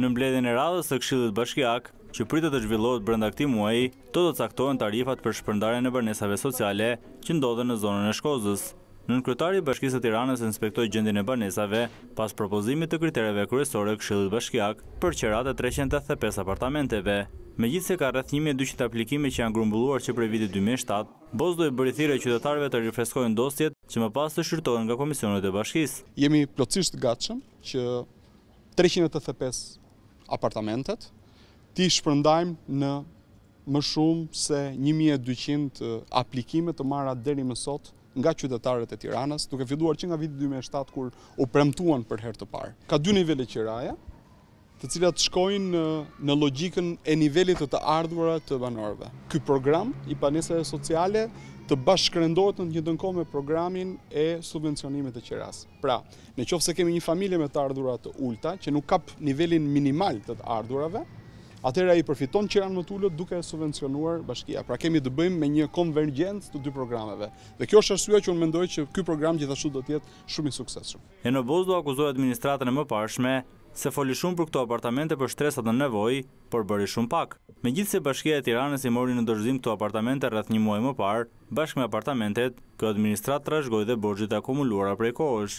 Në mbledhjen e radhës së Këshillit Bashkiak, që pritet të zhvillohet brenda këtij muaji, do të caktohen tarifat për shpërndarjen e banesave sociale që ndodhen në zonën e Shkozës. Nënkryetari i Bashkisë së Tiranës inspektoi gjendjen e banesave pas propozimit të kritereve kryesore Këshillit Bashkiak për qiratë e treqind e tetëdhjetë e pesë apartamenteve. Megjithëse ka rreth një mijë e dyqind aplikime që janë grumbulluar që prej vitit dy mijë e shtatë, Bozdo i bëri thirrje qytetarëve të rifreskojnë dosjet që më pas të shqyrtohen nga komisionet e Bashkisë. Jemi plotësisht të gatshëm që treqind e tetëdhjetë e pesë apartamentet, t'i shpërndajmë në më shumë se një mijë e dyqind aplikime të marra deri më sot nga qytetarët e Tiranës, duke filluar që nga viti dy mijë e shtatë kur u premtuan për herë të parë. Ka dy nivele qiraja, të cilat shkojnë në logjikën e nivelit të të ardhura të banorëve. Ky program i banesave sociale të bashkërendohet në të njëjtën kohë me programin e subvencionimit të qirasë. Pra, në qoftë se kemi një familje me të ardhura të ulta, që nuk kap nivelin minimal të të ardhurave, atëherë ai përfiton qiranë më të ulët duke e subvencionuar bashkia. Pra kemi të bëjmë me një konvergjencë të dy programeve. Dhe kjo është arsyeja që unë mendoj që ky program gjithashtu do të jetë shumë i suksesshëm. Eno Bozdo akuzoi administratën e mëparshme se foli shumë për këto apartamente për shtresat në nevojë, por bëri shumë pak. Megjithëse Bashkia e Tiranës i mori në dorëzim këto apartamente rreth një muaj më parë, Bashkë me apartamentet, kjo administratë trashëgoi dhe borxhet e akumuluara prej kohësh.